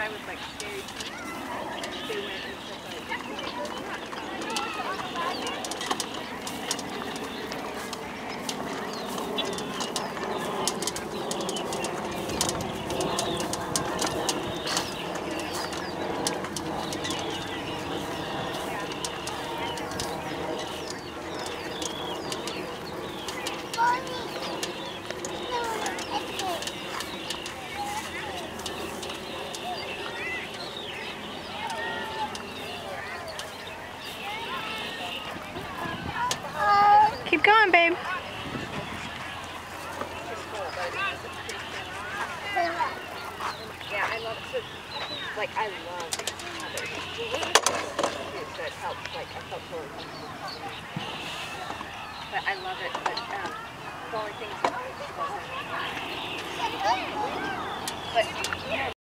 guy was like scared. Going, babe. yeah, I love it. Like I love. It helps. Like I felt really. But I love it. But um, the only thing is, she. But yeah.